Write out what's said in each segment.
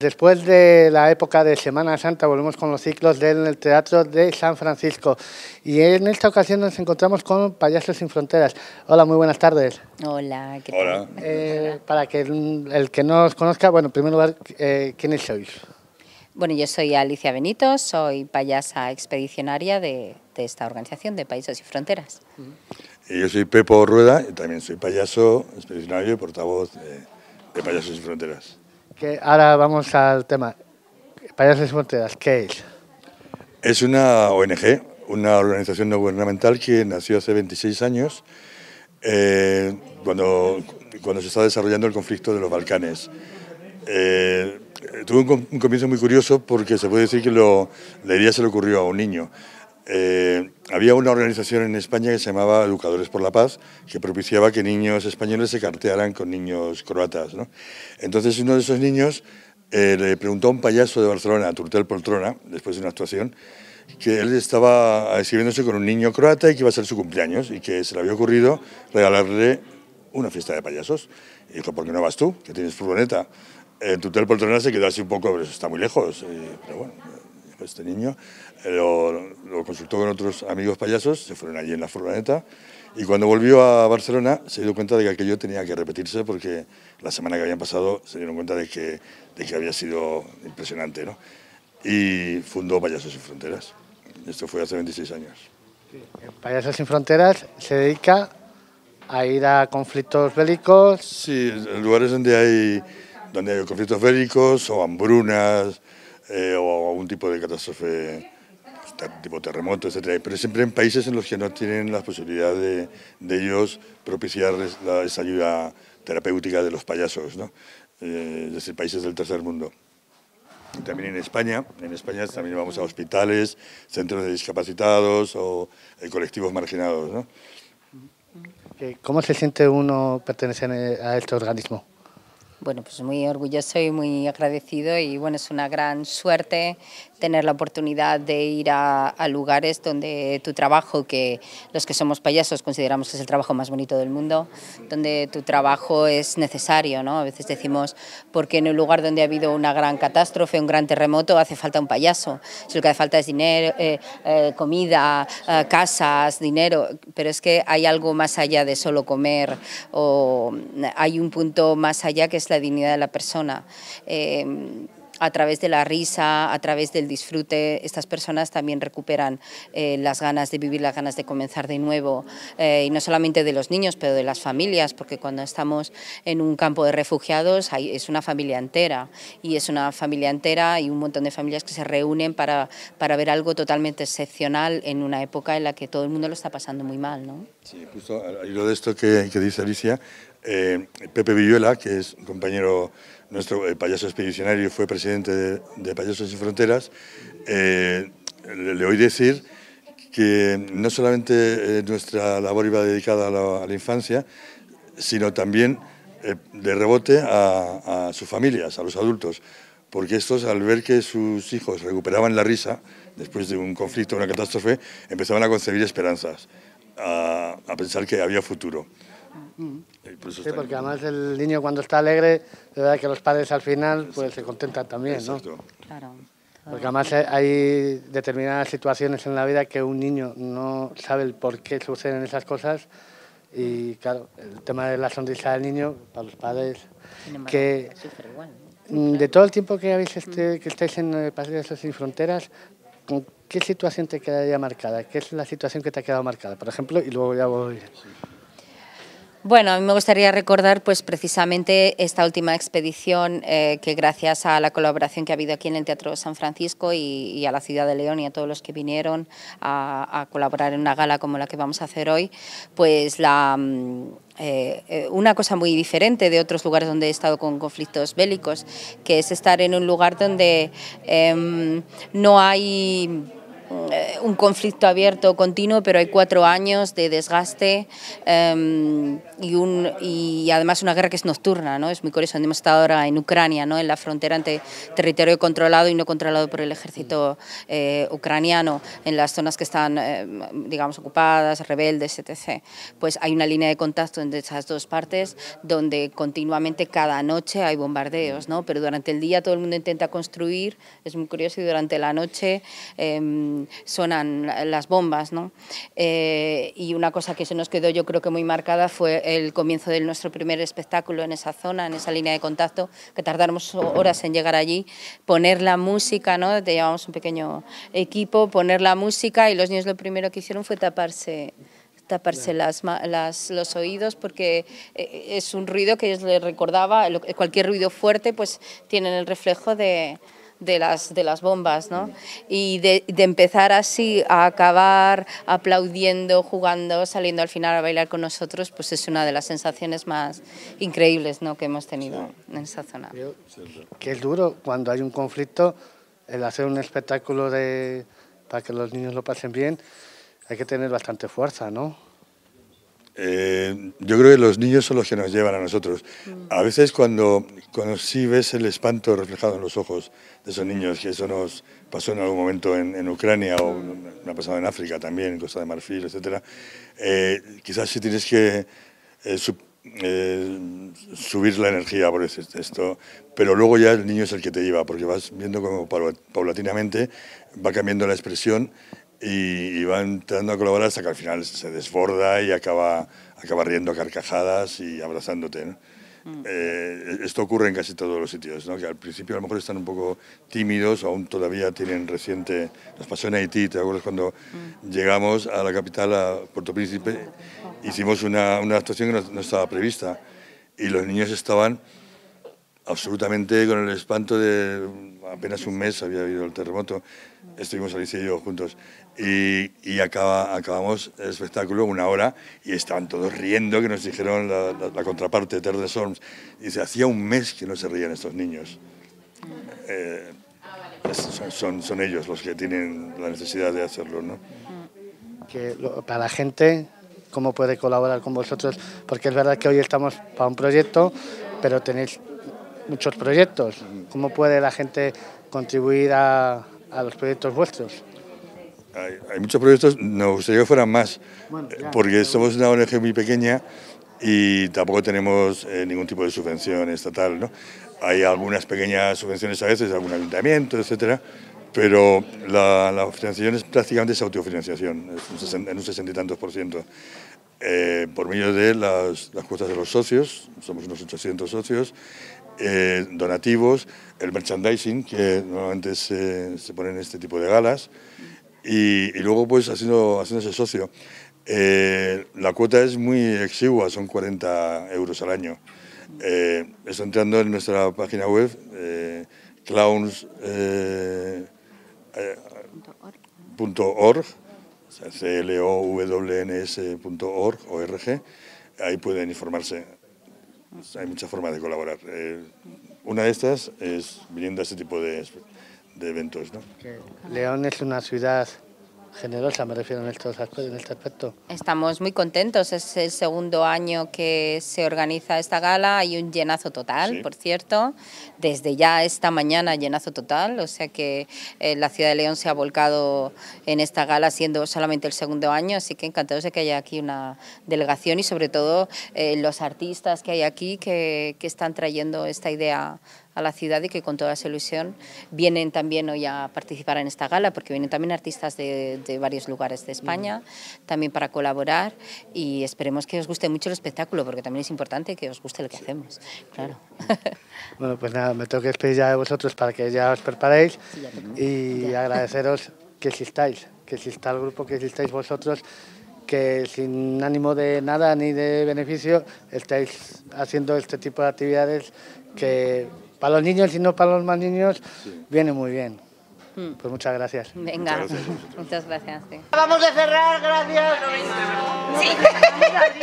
Después de la época de Semana Santa volvemos con los ciclos del Teatro de San Francisco y en esta ocasión nos encontramos con Payasos sin Fronteras. Hola, muy buenas tardes. Hola, ¿qué tal? Hola. Eh, para que el, que no os conozca, bueno, en primer lugar, eh, ¿quiénes sois? Bueno, yo soy Alicia Benito, soy payasa expedicionaria de, esta organización de Payasos sin Fronteras. Y yo soy Pepo Rueda y también soy payaso expedicionario y portavoz de, de Payasos sin Fronteras ahora vamos al tema. Payasos Fronteras, ¿qué es? Es una ONG, una organización no gubernamental que nació hace 26 años, eh, cuando, cuando se estaba desarrollando el conflicto de los Balcanes. Eh, tuvo un, comienzo muy curioso porque se puede decir que lo, la idea se le ocurrió a un niño. Eh, había una organización en España que se llamaba Educadores por la Paz, que propiciaba que niños españoles se cartearan con niños croatas. Entonces uno de esos niños eh, le preguntó a un payaso de Barcelona, Turtel Poltrona, después de una actuación, que él estaba escribiéndose con un niño croata y que iba a ser su cumpleaños y que se le había ocurrido regalarle una fiesta de payasos. Y dijo, ¿por qué no vas tú? Que tienes furgoneta. Eh, Turtel Poltrona se quedó así un poco, pero está muy lejos. pero bueno, este niño, eh, lo, consultó con otros amigos payasos, se fueron allí en la furgoneta y cuando volvió a Barcelona se dio cuenta de que aquello tenía que repetirse porque la semana que habían pasado se dieron cuenta de que, de que había sido impresionante. ¿no? Y fundó Payasos Sin Fronteras. Esto fue hace 26 años. Payasos Sin Fronteras se dedica a ir a conflictos bélicos. Sí, lugares donde hay, donde hay conflictos bélicos o hambrunas, eh, o algún tipo de catástrofe tipo terremoto, etc. Pero siempre en países en los que no tienen la posibilidad de, de ellos propiciar esa ayuda terapéutica de los payasos, ¿no? Eh, es decir, países del tercer mundo. también en España, en España también vamos a hospitales, centros de discapacitados o eh, colectivos marginados. ¿no? ¿Cómo se siente uno pertenecer a este organismo? Bueno, pues muy orgulloso y muy agradecido y bueno, es una gran suerte tener la oportunidad de ir a, lugares donde tu trabajo, que los que somos payasos consideramos que es el trabajo más bonito del mundo, donde tu trabajo es necesario, ¿no? A veces decimos, porque en un lugar donde ha habido una gran catástrofe, un gran terremoto, hace falta un payaso. Si lo que hace falta es dinero, eh, eh, comida, eh, casas, dinero, pero es que hay algo más allá de solo comer o hay un punto más allá que es la dignidad de la persona. Eh, a través de la risa, a través del disfrute, estas personas también recuperan eh, las ganas de vivir, las ganas de comenzar de nuevo, eh, y no solamente de los niños, pero de las familias, porque cuando estamos en un campo de refugiados es una familia entera, y es una familia entera y un montón de familias que se reúnen para, para ver algo totalmente excepcional en una época en la que todo el mundo lo está pasando muy mal. ¿no? Sí, justo hilo de esto que dice Alicia, eh, Pepe Villuela, que es un compañero nuestro payaso expedicionario fue presidente de, Payasos Sin Fronteras, eh, le, oí decir que no solamente eh, nuestra labor iba dedicada a la, infancia, sino también de rebote a, sus familias, a los adultos, porque estos al ver que sus hijos recuperaban la risa después de un conflicto, una catástrofe, empezaban a concebir esperanzas, a pensar que había futuro. Sí, porque además el niño cuando está alegre, de verdad que los padres al final pues se contentan también, ¿no? Claro. Porque además hay determinadas situaciones en la vida que un niño no sabe el por qué suceden esas cosas y claro, el tema de la sonrisa del niño para los padres que mm, de todo el tiempo que habéis este, que estáis en eh, Paseos sin Fronteras, ¿con qué situación te quedaría marcada? ¿Qué es la situación que te ha quedado marcada? Por ejemplo, y luego ya voy... Bueno, a mí me gustaría recordar pues precisamente esta última expedición eh, que gracias a la colaboración que ha habido aquí en el Teatro San Francisco y, a la ciudad de León y a todos los que vinieron a, colaborar en una gala como la que vamos a hacer hoy, pues la, mm, eh, eh, una cosa muy diferente de otros lugares donde he estado con conflictos bélicos, que es estar en un lugar donde em, no hay un conflicto abierto continuo, pero hay cuatro años de desgaste em, y, un, y además una guerra que es nocturna, ¿no? Es muy curioso, hemos estado ahora en Ucrania, ¿no? En la frontera entre territorio controlado y no controlado por el ejército eh, ucraniano, en las zonas que están, eh, digamos, ocupadas, rebeldes, etc. Pues hay una línea de contacto entre esas dos partes donde continuamente cada noche hay bombardeos, ¿no? Pero durante el día todo el mundo intenta construir, es muy curioso, y durante la noche em, suenan las bombas, ¿no? Eh, y una cosa que se nos quedó yo creo que muy marcada fue el comienzo de nuestro primer espectáculo en esa zona, en esa línea de contacto, que tardamos horas en llegar allí, poner la música, ¿no? Te llevamos un pequeño equipo, poner la música y los niños lo primero que hicieron fue taparse taparse las, las, los oídos porque eh, es un ruido que les recordaba, cualquier ruido fuerte pues tienen el reflejo de, de las, de las bombas, ¿no? Y de, de, empezar así a acabar aplaudiendo, jugando, saliendo al final a bailar con nosotros, pues es una de las sensaciones más increíbles ¿no? que hemos tenido en esa zona. Que es duro cuando hay un conflicto, el hacer un espectáculo de, para que los niños lo pasen bien, hay que tener bastante fuerza, ¿no? Eh, yo creo que los niños son los que nos llevan a nosotros. Mm. A veces cuando, cuando sí ves el espanto reflejado en los ojos de esos niños, que eso nos pasó en algún momento en, Ucrania o me ha pasado en África también, en Costa de Marfil, etc. Eh, quizás sí tienes que eh, subir la energía por esto, pero luego ya el niño es el que te lleva, porque vas viendo como paulatinamente va cambiando la expresión y, van intentando a colaborar hasta que al final se desborda y acaba, acaba riendo a carcajadas y abrazándote. ¿no? Mm. Eh, esto ocurre en casi todos los sitios, ¿no? que al principio a lo mejor están un poco tímidos, aún todavía tienen reciente... Nos pasó en Haití, ¿te acuerdas cuando mm. llegamos a la capital, a Puerto Príncipe? Hicimos una, una actuación que no, no estaba prevista y los niños estaban absolutamente con el espanto de apenas un mes había habido el terremoto, estuvimos Alicia y yo juntos, y, y acaba, acabamos el espectáculo una hora y estaban todos riendo, que nos dijeron la, contraparte de Terre de Storms, y dice, hacía un mes que no se rían estos niños. Eh, son, son, ellos los que tienen la necesidad de hacerlo, ¿no? Que para la gente, ¿cómo puede colaborar con vosotros? Porque es verdad que hoy estamos para un proyecto, pero tenéis muchos proyectos. ¿Cómo puede la gente contribuir a, a los proyectos vuestros? Hay, muchos proyectos, nos gustaría que fueran más, porque somos una ONG muy pequeña y tampoco tenemos eh, ningún tipo de subvención estatal. ¿no? Hay algunas pequeñas subvenciones a veces, algún ayuntamiento, etcétera, pero la, la financiación es prácticamente esa autofinanciación, en un sesenta y tantos por ciento. Eh, por medio de las, las cuotas de los socios, somos unos 800 socios, eh, donativos, el merchandising, que normalmente se, se, pone en este tipo de galas, y, luego pues haciendo, haciéndose socio. Eh, la cuota es muy exigua, son 40 euros al año. Eh, estoy entrando en nuestra página web, eh, clowns.org, c l o w n s.org, ahí pueden informarse hay muchas formas de colaborar. Eh, una de estas es viniendo a este tipo de, de eventos. ¿no? León es una ciudad generosa, me refiero en, estos, en este aspecto. Estamos muy contentos, es el segundo año que se organiza esta gala, hay un llenazo total, por cierto, desde ya esta mañana llenazo total, o sea que eh, la ciudad de León se ha volcado en esta gala siendo solamente el segundo año, así que encantados de que haya aquí una delegación y sobre todo eh, los artistas que hay aquí que, que están trayendo esta idea a la ciudad y que con toda esa ilusión vienen también hoy a participar en esta gala, porque vienen también artistas de, de varios lugares de España, también para colaborar y esperemos que os guste mucho el espectáculo, porque también es importante que os guste lo que hacemos, claro. Bueno, pues nada, me tengo que despedir ya de vosotros para que ya os preparéis y agradeceros que existáis, que exista el grupo, que existáis vosotros que sin ánimo de nada ni de beneficio estáis haciendo este tipo de actividades que para los niños y no para los más niños, viene muy bien. Hmm. Pues muchas gracias. Venga, muchas gracias. Vamos a cerrar, gracias. Sí,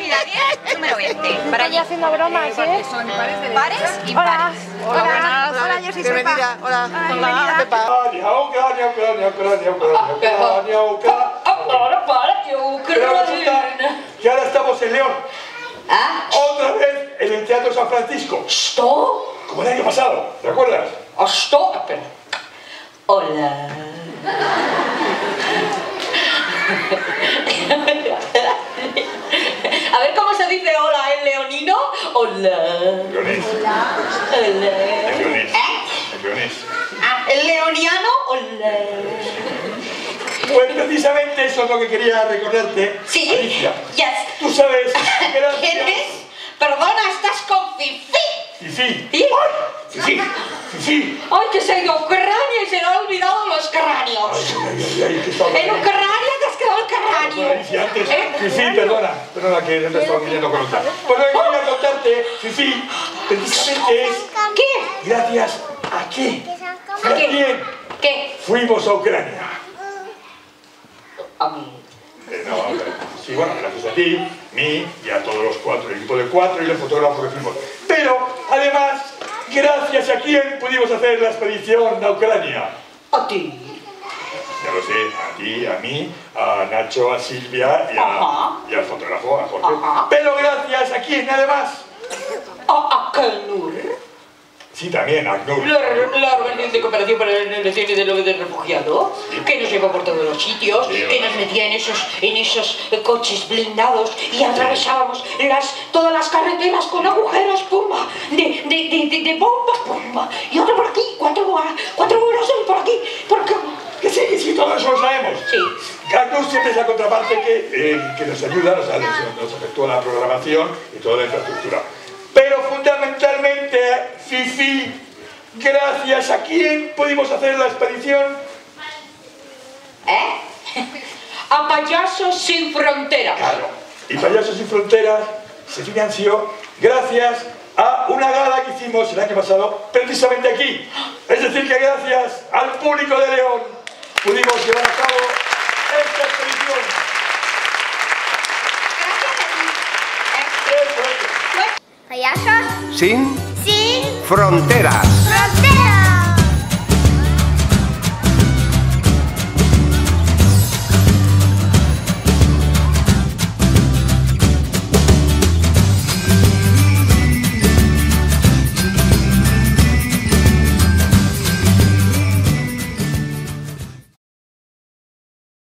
mira, 10, número 20. Para allá haciendo bromas, ¿eh? Son pares, y pares. Hola. Hola. Hola, yo soy Bienvenida. Hola. Hola, Pepa. Ucrania, Ucrania, Ucrania, Ucrania, Ucrania, Ucrania. Ahora para que resulta que ahora estamos en León. ¿Ah? Otra vez en el Teatro San Francisco. ¿Esto? Como el año pasado, ¿te acuerdas? ¿Esto? Espera. Hola. A ver cómo se dice hola en leonino. Hola. Leonés. Hola. El leonés. ¿Eh? El leonés. Ah, el leoniano. Hola. Pues precisamente eso es lo que quería recordarte. Sí. Alicia. Yes. Tú sabes, gracias. ¿Quién es? Perdona, estás con Fifi. Fifi. ¿Sí? ¡Ay! Fifi. Fifi. Ay, que se ha ido a Ucrania y se le ha olvidado los cráneos. Ay, ay, ay, que está En Ucrania te has quedado el cráneo. Alicia, antes. ¿Eh? Fifi, perdona. Perdona que me estaba viniendo con otra. Pues que quería contarte, Fifi, precisamente es ¿Qué? gracias a qué. ¿A ¿A quién ¿Qué? fuimos a Ucrania? A mí. Eh, no, sí, bueno, gracias a ti, mí y a todos los cuatro, el equipo de cuatro y el fotógrafo que fuimos. Pero, además, gracias a quién pudimos hacer la expedición a Ucrania. A ti. Ya lo sé, a ti, a mí, a Nacho, a Silvia y, a- Ajá. y al fotógrafo, a Jorge. Ajá. Pero gracias a quién, además. A Akanur. Sí, también, a Knur. La, la Organización de Cooperación para de los del Refugiado, que nos llevó por todos los sitios, Sí, que nos metía en esos, en esos coches blindados y atravesábamos las, todas las carreteras con agujeros, pumba, de, de, de, de, bombas, pumba, y otro por aquí, cuatro, cuatro horas por aquí, por acá. Que sí, sí, todo eso lo sabemos. Sí. Knur siempre es la contraparte que, eh, que nos ayuda, nos, nos, nos efectúa la programación y toda la infraestructura. Pero fundamentalmente, Fifi, gracias a quién pudimos hacer la expedición. ¿Eh? A Payasos Sin Frontera. Claro. Y Payasos Sin Fronteras se financió gracias a una gala que hicimos el año pasado precisamente aquí. Es decir, que gracias al público de León pudimos llevar a cabo esta expedición. Payasos Sin sin fronteras.